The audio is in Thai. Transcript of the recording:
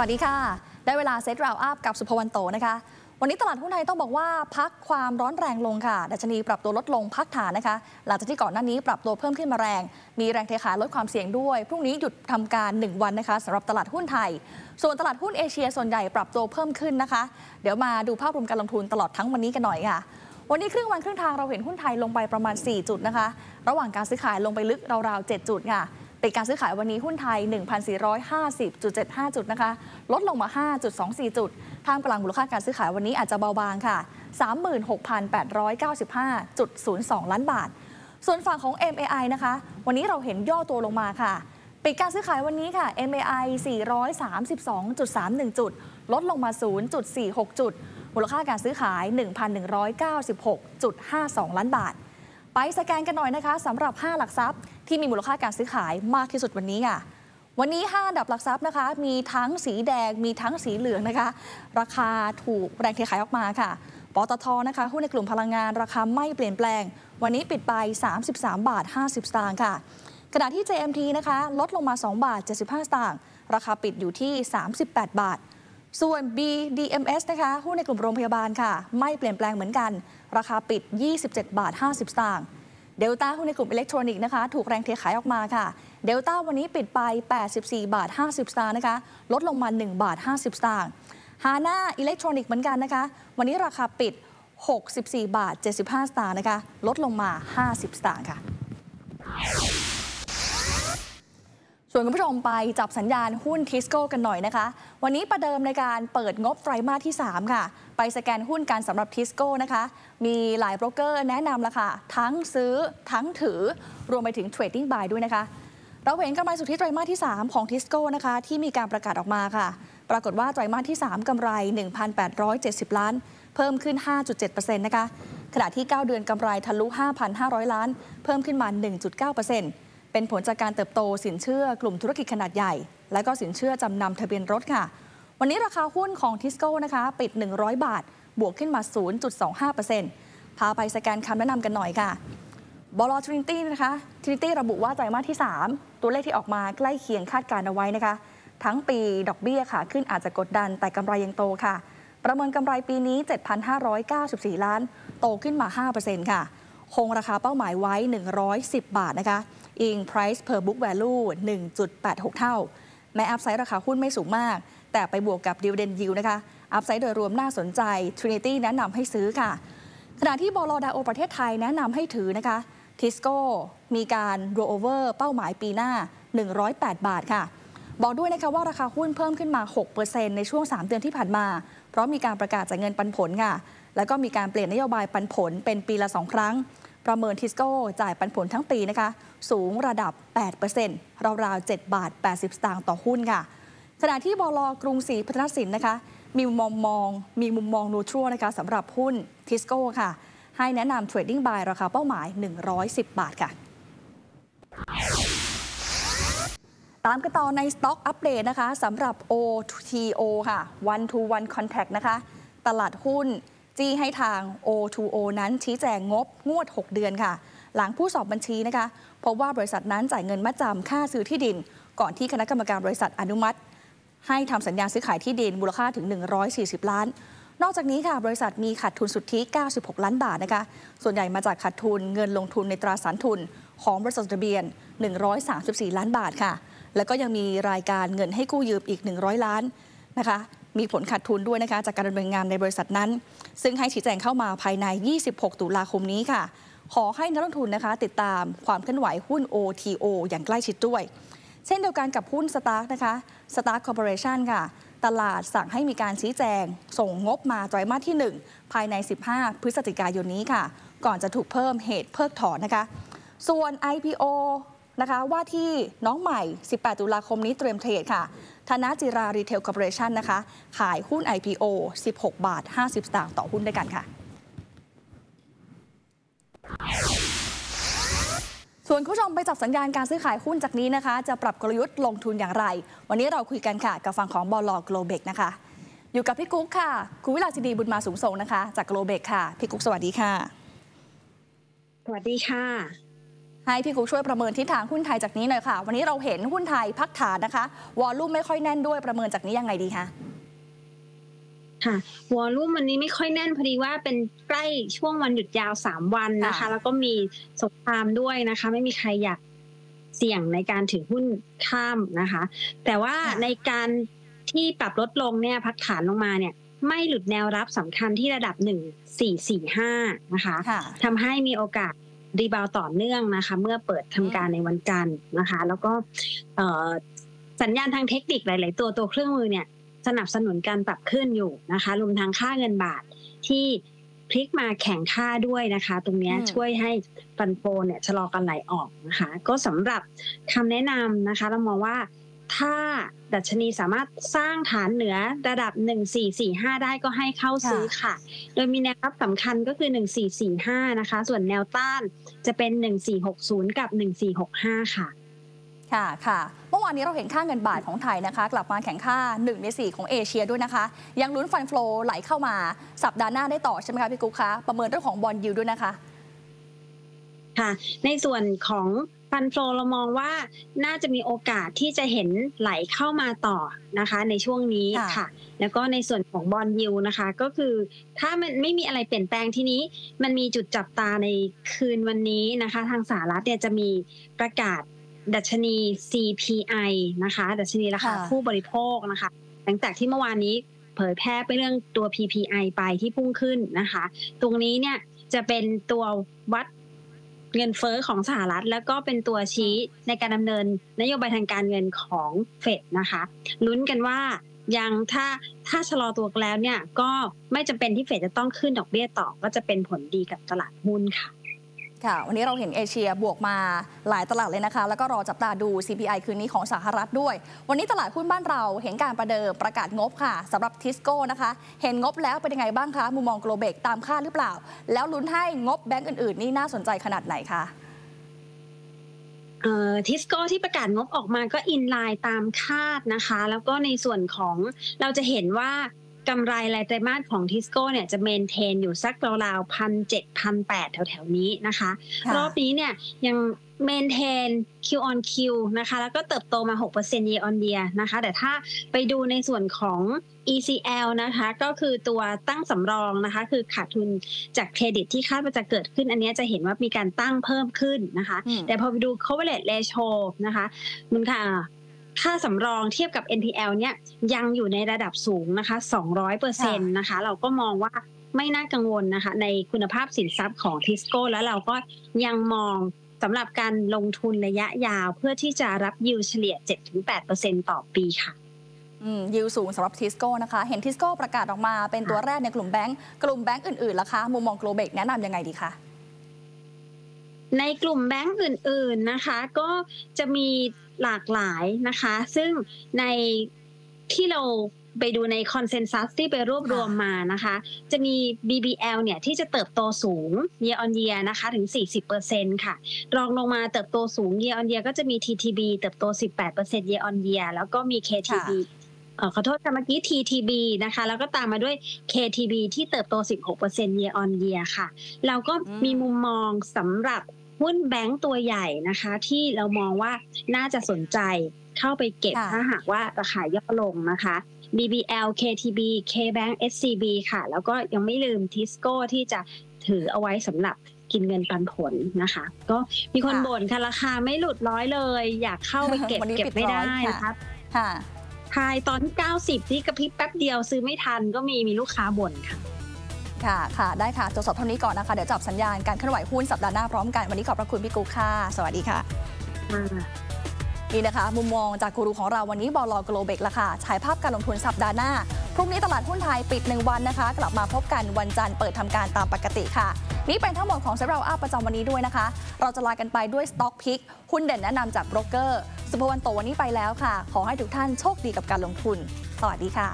วัสดีค่ะ ได้เวลาเซตราวอัพกับสุภวรรณโตนะคะ วันนี้ตลาดหุ้นไทยต้องบอกว่าพักความร้อนแรงลงค่ะ ดัชนีปรับตัวลดลงพักฐานนะคะ หลังจากที่ก่อนหน้านี้ปรับตัวเพิ่มขึ้นมาแรง มีแรงเทขายลดความเสี่ยงด้วย พรุ่งนี้หยุดทำการ 1 วันนะคะสำหรับตลาดหุ้นไทย ส่วนตลาดหุ้นเอเชียส่วนใหญ่ปรับตัวเพิ่มขึ้นนะคะ เดี๋ยวมาดูภาพรวมการลงทุนตลอดทั้งวันนี้กันหน่อยค่ะวันนี้ครึ่งวันครึ่งทางเราเห็นหุ้นไทยลงไปประมาณ 4 จุดนะคะ ระหว่างการซื้อขายลงไปลึกราวๆ 7 จุดค่ะ ปิดการซื้อขายวันนี้หุ้นไทย 1,450.75 จุดนะคะ ลดลงมา 5.24 จุด ท่ามกลางมูลค่าการซื้อขายวันนี้อาจจะเบาบางค่ะ 36,895.02 ล้านบาท ส่วนฝั่งของ MAI นะคะ วันนี้เราเห็นย่อตัวลงมาค่ะ ปิดการซื้อขายวันนี้ค่ะ MAI 432.31 จุด ลดลงมา 0.46 จุด มูลค่าการซื้อขาย 1,196.52 ล้านบาท ไปสแกนกันหน่อยนะคะสำหรับ 5 หลักทรัพย์ที่มีมูลค่าการซื้อขายมากที่สุดวันนี้ค่ะ วันนี้ 5 อันดับหลักทรัพย์นะคะ มีทั้งสีแดง มีทั้งสีเหลืองนะคะ ราคาถูกแรงเทขายออกมาค่ะปตทนะคะหุ้นในกลุ่มพลังงานราคาไม่เปลี่ยนแปลง วันนี้ปิดไป 33 บาท 50 สตางค์ค่ะขณะที่ JMT นะคะ ลดลงมา 2 บาท 75 สตางค์ราคาปิดอยู่ที่ 38 บาท ส่วน BDMs นะคะหุ้นในกลุ่มโรงพยาบาลค่ะ ไม่เปลี่ยนแปลงเหมือนกัน ราคาปิด 27 บาท 50 สตางค์เดลต้าหุ้นในกลุ่มอิเล็กทรอนิกส์นะคะ ถูกแรงเทขายออกมาค่ะ เดลต้าวันนี้ปิดไป 84 บาท 50 สตางค์นะคะ ลดลงมา 1 บาท 50 สตางค์ฮาน่าอิเล็กทรอนิกส์เหมือนกันนะคะ วันนี้ราคาปิด 64 บาท 75 สตางค์นะคะ ลดลงมา 50 สตางค์ค่ะ ส่วนคุณผู้ชมไปจับสัญญาณหุ้นทิสโก้กันหน่อยนะคะ วันนี้ประเดิมในการเปิดงบไตรมาสที่ 3 ค่ะ ไปสแกนหุ้นกันสำหรับทิสโก้นะคะ มีหลายโบรกเกอร์แนะนำละค่ะ ทั้งซื้อทั้งถือรวมไปถึง trading buy ด้วยนะคะ เราเห็นกำไรสุทธิไตรมาสที่ 3 ของทิสโก้นะคะ ที่มีการประกาศออกมาค่ะ ปรากฏว่าไตรมาสที่ 3กำไร 1,870 ล้าน เพิ่มขึ้น 5.7%นะคะขณะที่ 9 เดือนกำไรทะลุ 5,500 ล้าน เพิ่มขึ้นมา 1.9% เป็นผลจากการเติบโตสินเชื่อกลุ่มธุรกิจขนาดใหญ่ และก็สินเชื่อจำนำทะเบียนรถค่ะ วันนี้ราคาหุ้นของทิสโก้นะคะ ปิด 100 บาท บวกขึ้นมา 0.25%พาไปสแกนคำแนะนำกันหน่อยค่ะบลทรินิตี้นะคะทรินิตี้ระบุว่าไตรมาสที่ 3 ตัวเลขที่ออกมาใกล้เคียงคาดการเอาไว้นะคะ ทั้งปีดอกเบี้ยค่ะ ขึ้นอาจจะกดดันแต่กำไรยังโตค่ะ ประเมินกำไรปีนี้ 7,594 ล้าน โตขึ้นมา 5%ค่ะ คงราคาเป้าหมายไว้ 110 บาทนะคะ อิง price per book value 1.86 เท่า แม้ upside ราคาหุ้นไม่สูงมาก แต่ไปบวกกับ dividend yield นะคะ upside โดยรวมน่าสนใจ Trinity แนะนำให้ซื้อค่ะ ขณะที่บลดาโอประเทศไทยแนะนำให้ถือนะคะทิสโก้มีการ roll over เป้าหมายปีหน้า 108 บาทค่ะ บอกด้วยนะคะว่าราคาหุ้นเพิ่มขึ้นมา 6%ในช่วง 3 เดือนที่ผ่านมา เพราะมีการประกาศจ่ายเงินปันผลค่ะ แล้วก็มีการเปลี่ยนนโยบายปันผลเป็นปีละ 2 ครั้ง ประเมินทิสโก้จ่ายปันผลทั้งปีนะคะ สูงระดับ 8%ราวๆ 7 บาท 80 สตางค์ต่อหุ้นค่ะ ขณะที่บลกรุงศรีพัฒนสินนะคะ มีมุมมองมีมุมมอง neutral นะคะสำหรับหุ้นทิสโก้ค่ะ ให้แนะนำ trading buy ราคาเป้าหมาย 110 บาทค่ะ ตามกันต่อใน Stock Update นะคะสำหรับ OTO ค่ะ One to One Contact นะคะ ตลาดหุ้น จี้ให้ทาง O2O นั้นชี้แจงงบงวด 6 เดือนค่ะ หลังผู้สอบบัญชีนะคะพบว่าบริษัทนั้นจ่ายเงินมัดจำค่าซื้อที่ดิน ก่อนที่คณะกรรมการบริษัทอนุมัติ ให้ทำสัญญาซื้อขายที่ดินมูลค่าถึง 140 ล้าน นอกจากนี้ค่ะ บริษัทมีขาดทุนสุทธิ 96 ล้านบาทนะคะ ส่วนใหญ่มาจากขาดทุนเงินลงทุนในตราสารทุน ของบริษัททะเบียน 134 ล้านบาทค่ะ แล้วก็ยังมีรายการเงินให้กู้ยืมอีก 100 ล้านนะคะ มีผลขาดทุนด้วยนะคะจากการดำเนินงานในบริษัทนั้น ซึ่งให้ชี้แจงเข้ามาภายใน 26 ตุลาคมนี้ค่ะ ขอให้นักลงทุนนะคะ ติดตามความเคลื่อนไหวหุ้น OTO อย่างใกล้ชิดด้วย เช่นเดียวกันกับหุ้นสตาร์คนะคะสตาร์คคอร์ปอเรชันค่ะ ตลาดสั่งให้มีการชี้แจง ส่งงบมาไตรมาสที่ 1 ภายใน 15 พฤศจิกายนนี้ค่ะ ก่อนจะถูกเพิ่มเหตุเพิกถอนนะคะ ส่วน IPO นะคะว่าที่น้องใหม่ 18 ตุลาคมนี้เตรียมเทรดค่ะ ธนาจิรารีเทลคอร์ปอเรชันนะคะ ขายหุ้น IPO 16 บาท 50 สตางค์ต่อหุ้นด้วยกันค่ะ ส่วนคุณผู้ชมไปจับสัญญาณการซื้อขายหุ้นจากนี้นะคะ จะปรับกลยุทธ์ลงทุนอย่างไร วันนี้เราคุยกันค่ะ กับฝั่งของบลโกลเบล็กนะคะ อยู่กับพี่กุ๊กค่ะ คุณวิลาสินีบุญมาสูงส่งนะคะ จากโกลเบกค่ะ พี่กุ๊กสวัสดีค่ะ สวัสดีค่ะ ให้พี่กุ๊กช่วยประเมินทิศทางหุ้นไทยจากนี้หน่อยค่ะ วันนี้เราเห็นหุ้นไทยพักฐานนะคะ วอลลุ่มไม่ค่อยแน่นด้วยประเมินจากนี้ยังไงดีคะค่ะวอลลุ่มวันนี้ไม่ค่อยแน่นพอดีว่าเป็นใกล้ช่วงวันหยุดยาวสามวันนะคะค่ะแล้วก็มีสงครามด้วยนะคะ ไม่มีใครอยากเสี่ยงในการถือหุ้นข้ามนะคะ แต่ว่าในการที่ปรับลดลงเนี่ยพักฐานลงมาเนี่ย ไม่หลุดแนวรับสำคัญที่ระดับ1445นะคะค่ะทำให้มีโอกาส รีบาวต่อเนื่องนะคะ เมื่อเปิดทำการในวันจันทร์นะคะ แล้วก็เอ่อสัญญาณทางเทคนิคหลาย ๆ ตัวตัวเครื่องมือเนี่ยสนับสนุนการปรับขึ้นอยู่นะคะรวมทั้งค่าเงินบาทที่พลิกมาแข่งค่าด้วยนะคะ ตรงเนี้ยอืมช่วยให้ฟันโฟเนี่ยชะลอการไหลออกนะคะ ก็สำหรับคำแนะนำนะคะ เรามองว่า ถ้าดัชนีสามารถสร้างฐานเหนือระดับ 1445 ได้ก็ให้เข้าซื้อค่ะ โดยมีแนวรับสำคัญก็คือ 1445 นะคะ ส่วนแนวต้านจะเป็น 1460 กับ 1465 ค่ะ ค่ะค่ะเมื่อวานนี้เราเห็นค่าเงินบาทของไทยนะคะ กลับมาแข่งค่า 1 ใน 4 ของเอเชียด้วยนะคะ ยังลุ้นฟันโฟลไหลเข้ามาสัปดาห์หน้าได้ต่อใช่ไหมคะพี่กุ๊กคะประเมินเรื่องของบอลยูด้วยนะคะค่ะในส่วนของ ฟันโฟเรามองว่าน่าจะมีโอกาสที่จะเห็นไหลเข้ามาต่อนะคะในช่วงนี้ค่ะค่ะแล้วก็ในส่วนของบอลยิวนะคะ ก็คือถ้ามันไม่มีอะไรเปลี่ยนแปลงทีนี้ มันมีจุดจับตาในคืนวันนี้นะคะ ทางสหรัฐเนี่ยจะมีประกาศดัชนี CPI นะคะ ดัชนีราคาค่ะผู้บริโภคนะคะ หลังจากที่เมื่อวานนี้เผยแพร่ไปเรื่องตัว PPI ไปที่พุ่งขึ้นนะคะ ตรงนี้เนี่ยจะเป็นตัววัด เงินเฟ้อของสหรัฐ แล้วก็เป็นตัวชี้ในการดำเนินนโยบายทางการเงินของเฟดนะคะลุ้นกันว่ายังถ้าถ้าชะลอตัวแล้วเนี่ยก็ไม่จำเป็นที่เฟดจะต้องขึ้นดอกเบี้ยต่อก็จะเป็นผลดีกับตลาดหุ้นค่ะ ค่ะ วันนี้เราเห็นเอเชียบวกมาหลายตลาดเลยนะคะ แล้วก็รอจับตาดู CPI คืนนี้ของสหรัฐด้วย วันนี้ตลาดหุ้นบ้านเราเห็นการประเดิมประกาศงบค่ะสำหรับทิสโก้นะคะ เห็นงบแล้วเป็นยังไงบ้างคะ มุมมองโกลเบล็กตามคาดหรือเปล่า แล้วลุ้นให้งบแบงก์อื่นๆ นี่น่าสนใจขนาดไหนคะทิสโก้ที่ประกาศงบออกมาก็ inline ตามคาดนะคะ แล้วก็ในส่วนของเราจะเห็นว่า กำไรรายไตรมาสของทิสโก้เนี่ยจะ maintain อยู่สักราวๆพันเจ็ดพันแปดแถวๆนี้นะคะค่ะรอบนี้เนี่ยยังเมนเทน Q on Q นะคะ แล้วก็เติบโตมา 6% year on year นะคะ แต่ถ้าไปดูในส่วนของ ECL นะคะ ก็คือตัวตั้งสำรองนะคะ คือขาดทุนจากเครดิตที่คาดว่าจะเกิดขึ้น อันเนี้ยจะเห็นว่ามีการตั้งเพิ่มขึ้นนะคะอืมแต่พอไปดู coverage ratio นะคะมูลค่า ค่าสำรองเทียบกับ NPL เนี่ยยังอยู่ในระดับสูงนะคะ 200%นะคะ เราก็มองว่าไม่น่ากังวลนะคะ ในคุณภาพสินทรัพย์ของทิสโก้แล้วเราก็ยังมองสำหรับการลงทุนระยะยาวเพื่อที่จะรับยิวเฉลี่ย 7-8%ต่อปีค่ะอืมยิวสูงสำหรับทิสโก้นะคะ เห็นทิสโก้ประกาศออกมาเป็นตัวแรกในกลุ่มแบงก์กลุ่มแบงก์อื่นๆล่ะคะมุมมองโกลเบกแนะนำยังไงดีคะในกลุ่มแบงก์อื่น ๆนะคะ ก็จะมี หลากหลายนะคะ ซึ่งในที่เราไปดูในคอนเซนแซสที่ไปรวบรวมมานะคะ จะมี BBL เนี่ยที่จะเติบโตสูง year on year นะคะถึง 40%ค่ะ รองลงมาเติบโตสูง year on year ก็จะมี TTB เติบโต 18% year on year แล้วก็มี KTB เอ่อขอโทษค่ะเมื่อกี้ TTB นะคะ แล้วก็ตามมาด้วย KTB ที่เติบโต 16% year on year ค่ะ เราก็อืมมีมุมมองสำหรับ หุ้นแบงก์ตัวใหญ่นะคะ ที่เรามองว่าน่าจะสนใจเข้าไปเก็บค่ะถ้าหากว่าราคาย่อลงนะคะ BBL KTB KBank SCB ค่ะ แล้วก็ยังไม่ลืม Tisco ที่จะถือเอาไว้สำหรับกินเงินปันผลนะคะ ก็มีคนค่ะบ่นค่ะราคาไม่หลุดร้อยเลย อยากเข้าไปเก็บวันนี้เก็บปิดไม่ร้ได้อยค่ะนะคะค่ะทายตอนที่90 ที่กระพริบแป๊บเดียวซื้อไม่ทันก็มีมีลูกค้าบ่นค่ะ ค่ะค่ะได้ค่ะตรวจสอบเท่านี้ก่อนนะคะ เดี๋ยวจับสัญญาณการเคลื่อนไหวหุ้นสัปดาห์หน้าพร้อมกัน วันนี้ขอบพระคุณพี่กุ๊กค่ะ สวัสดีค่ะนี่นะคะ มุมมองจากกูรูของเราวันนี้บลโกลเบล็กละค่ะฉายภาพการลงทุนสัปดาห์หน้า พรุ่งนี้ตลาดหุ้นไทยปิด 1 วันนะคะ กลับมาพบกันวันจันทร์เปิดทำการตามปกติค่ะ นี่เป็นทั้งหมดของ SET Roundup ประจำวันนี้ด้วยนะคะ เราจะลากันไปด้วย stock pick หุ้นเด่นแนะนำจากโบรกเกอร์ สุภวรรณโตวันนี้ไปแล้วค่ะ ขอให้ทุกท่านโชคดีกับการลงทุน สวัสดีค่ะ